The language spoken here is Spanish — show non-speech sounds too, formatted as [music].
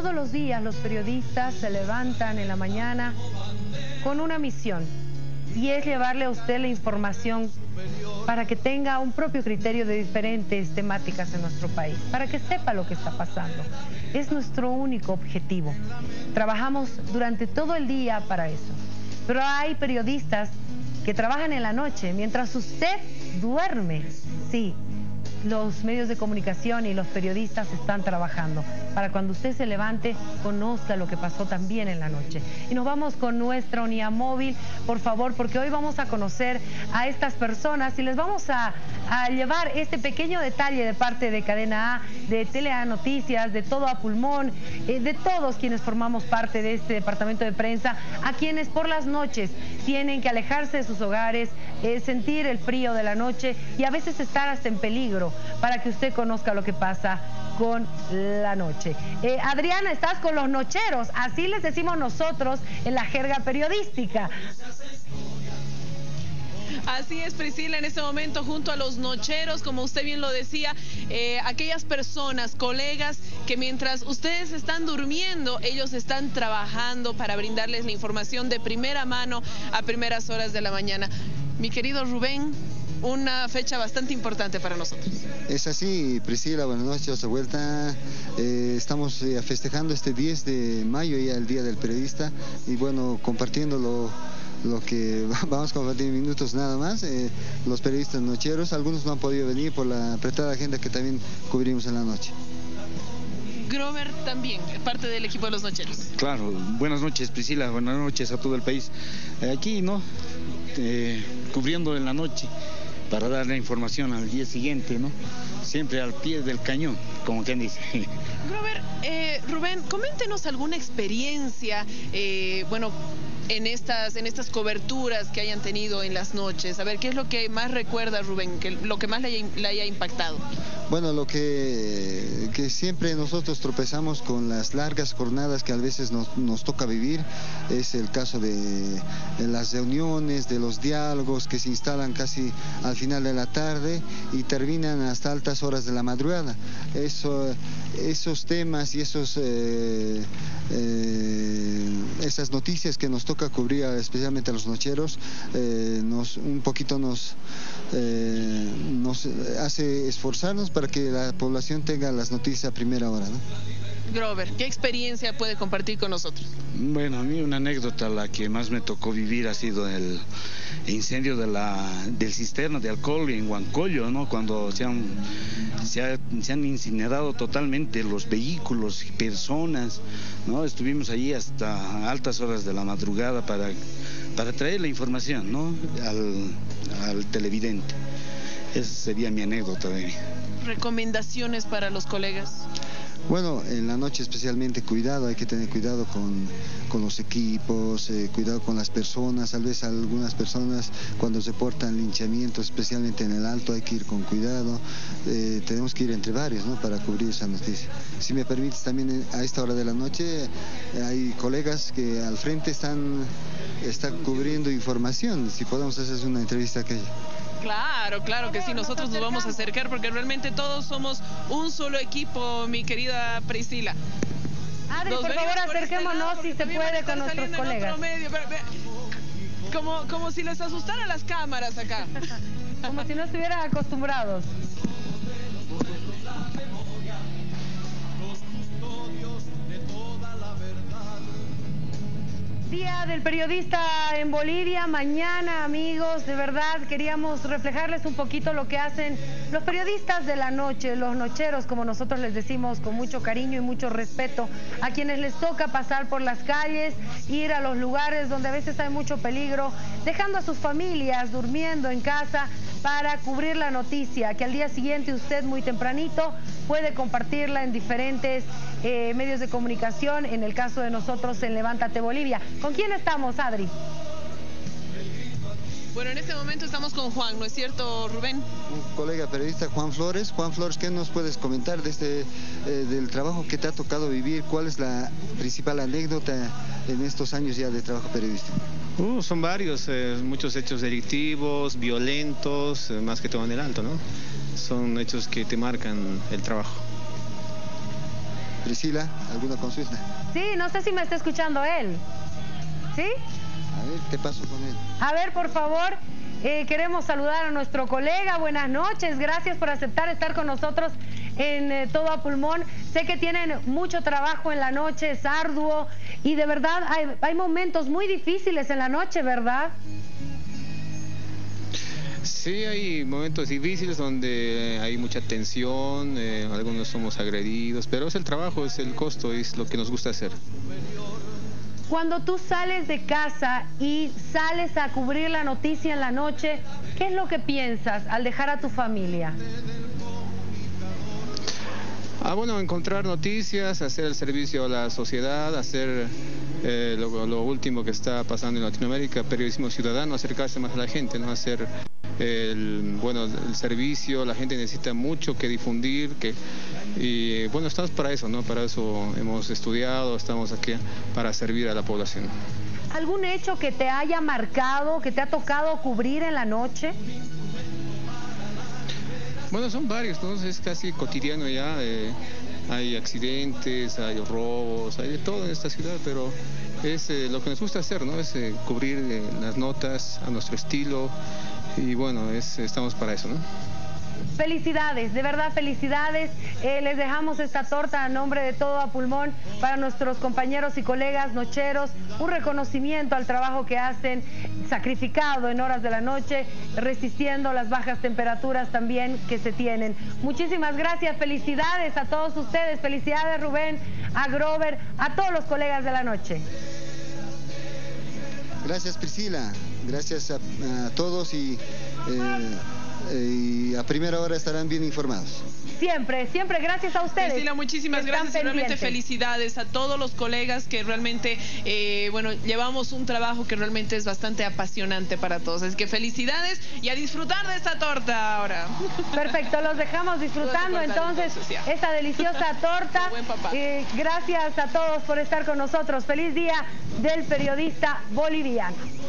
todos los días los periodistas se levantan en la mañana con una misión y es llevarle a usted la información para que tenga un propio criterio de diferentes temáticas en nuestro país, para que sepa lo que está pasando. Es nuestro único objetivo. Trabajamos durante todo el día para eso. Pero hay periodistas que trabajan en la noche mientras usted duerme. Sí, los medios de comunicación y los periodistas están trabajando para cuando usted se levante conozca lo que pasó también en la noche. Y nos vamos con nuestra unidad móvil, por favor, porque hoy vamos a conocer a estas personas y les vamos a, llevar este pequeño detalle de parte de Cadena A, de Telea Noticias, de todo a pulmón, eh, de todos quienes formamos parte de este departamento de prensa, a quienes por las noches tienen que alejarse de sus hogares, eh, sentir el frío de la noche y a veces estar hasta en peligro para que usted conozca lo que pasa con la noche. Eh, Adriana, estás con los nocheros, así les decimos nosotros en la jerga periodística. Así es, Priscila, en este momento junto a los nocheros, como usted bien lo decía, eh, aquellas personas, colegas, que mientras ustedes están durmiendo, ellos están trabajando para brindarles la información de primera mano a primeras horas de la mañana. Mi querido Rubén, una fecha bastante importante para nosotros. Es así, Priscila, buenas noches, de vuelta. Eh, estamos eh, festejando este 10 de mayo, ya el Día del Periodista, y bueno, compartiendo lo, que [laughs] vamos a compartir minutos nada más. Eh, los periodistas nocheros, algunos no han podido venir por la apretada agenda que también cubrimos en la noche. Grover también, parte del equipo de los nocheros. Claro, buenas noches Priscila, buenas noches a todo el país. aquí, ¿no? Cubriendo en la noche para dar la información al día siguiente, ¿no? Siempre al pie del cañón, como quien dice. [laughs] Robert, eh, Rubén, coméntenos alguna experiencia, eh, bueno, en estas, en estas coberturas que hayan tenido en las noches. A ver, ¿qué es lo que más recuerda Rubén, que, lo que más le haya, impactado? Bueno, lo que, que, siempre nosotros tropezamos con las largas jornadas que a veces nos, nos toca vivir es el caso de, las reuniones, de los diálogos que se instalan casi al final de la tarde y terminan hasta altas horas de la madrugada. Eso, esos temas y esos, eh, eh, esas noticias que nos toca cubrir, especialmente a los nocheros, eh, nos, un poquito nos, nos hace esforzarnos para que la población tenga las noticias a primera hora. Grover, ¿qué experiencia puede compartir con nosotros? Bueno, a mí una anécdota la que más me tocó vivir ha sido el incendio de la, del cisterna de alcohol en Huancoyo, ¿no? Cuando se han, se, se han incinerado totalmente los vehículos, personas, ¿no? Estuvimos allí hasta altas horas de la madrugada para, para traer la información, ¿no? Al, al televidente. Esa sería mi anécdota de ¿Recomendaciones para los colegas? Bueno, en la noche especialmente cuidado, hay que tener cuidado con, los equipos, eh, cuidado con las personas, tal vez algunas personas cuando se portan linchamientos, especialmente en el alto, hay que ir con cuidado, eh, tenemos que ir entre varios ¿no? para cubrir esa noticia. Si me permites, también eh, a esta hora de la noche hay colegas que al frente están, están cubriendo información, si podemos hacer una entrevista aquella. Claro, claro que sí, nosotros nos vamos a acercar porque realmente todos somos un solo equipo, mi querida Priscila. Adri, por favor, este acerquémonos si se puede con nuestros colegas. como, como si les asustaran las cámaras acá. [laughs] como si no estuvieran acostumbrados. Día del periodista en Bolivia, mañana amigos, de verdad queríamos reflejarles un poquito lo que hacen los periodistas de la noche, los nocheros, como nosotros les decimos con mucho cariño y mucho respeto, a quienes les toca pasar por las calles, ir a los lugares donde a veces hay mucho peligro, dejando a sus familias durmiendo en casa para cubrir la noticia, que al día siguiente usted muy tempranito puede compartirla en diferentes eh, medios de comunicación, en el caso de nosotros en Levántate Bolivia. ¿Con quién estamos, Adri? Bueno, en este momento estamos con Juan, ¿no es cierto, Rubén? Un colega periodista, Juan Flores. Juan Flores, ¿qué nos puedes comentar de este, eh, del trabajo que te ha tocado vivir? ¿Cuál es la principal anécdota en estos años ya de trabajo periodístico? Uh, son varios, eh, muchos hechos delictivos, violentos, más que todo en el alto, ¿no? Son hechos que te marcan el trabajo. Priscila, ¿alguna consulta? Sí, no sé si me está escuchando él. ¿Sí? A ver, ¿qué pasó con él? A ver, por favor, eh, queremos saludar a nuestro colega. Buenas noches, gracias por aceptar estar con nosotros en eh, todo a pulmón. Sé que tienen mucho trabajo en la noche, es arduo y de verdad hay, hay momentos muy difíciles en la noche, ¿verdad? Sí, hay momentos difíciles donde hay mucha tensión, eh, algunos somos agredidos, pero es el trabajo, es el costo, es lo que nos gusta hacer. Cuando tú sales de casa y sales a cubrir la noticia en la noche, ¿qué es lo que piensas al dejar a tu familia? Ah, bueno, encontrar noticias, hacer el servicio a la sociedad, hacer eh, lo, lo, último que está pasando en Latinoamérica, periodismo ciudadano, acercarse más a la gente, no hacer el, bueno, el servicio, la gente necesita mucho que difundir, que, y bueno, estamos para eso, ¿no? Para eso hemos estudiado, estamos aquí para servir a la población. ¿Algún hecho que te haya marcado, que te ha tocado cubrir en la noche? Bueno, son varios, ¿no? Es casi cotidiano ya. Eh, hay accidentes, hay robos, hay de todo en esta ciudad, pero es eh, lo que nos gusta hacer, ¿no? Es eh, cubrir eh, las notas a nuestro estilo y bueno, es, estamos para eso, ¿no? Felicidades, de verdad felicidades. Eh, les dejamos esta torta a nombre de todo a pulmón para nuestros compañeros y colegas nocheros. Un reconocimiento al trabajo que hacen, sacrificado en horas de la noche, resistiendo las bajas temperaturas también que se tienen. Muchísimas gracias, felicidades a todos ustedes. Felicidades Rubén, a Grover, a todos los colegas de la noche. Gracias Priscila, gracias a, todos y... Eh, y a primera hora estarán bien informados. Siempre, siempre, gracias a ustedes. Priscila, muchísimas gracias y realmente felicidades a todos los colegas que realmente, eh, bueno, llevamos un trabajo que realmente es bastante apasionante para todos. Es que felicidades y a disfrutar de esta torta ahora. Perfecto, los dejamos disfrutando entonces, entonces esta deliciosa [laughs] torta. Eh, gracias a todos por estar con nosotros. Feliz día del periodista boliviano.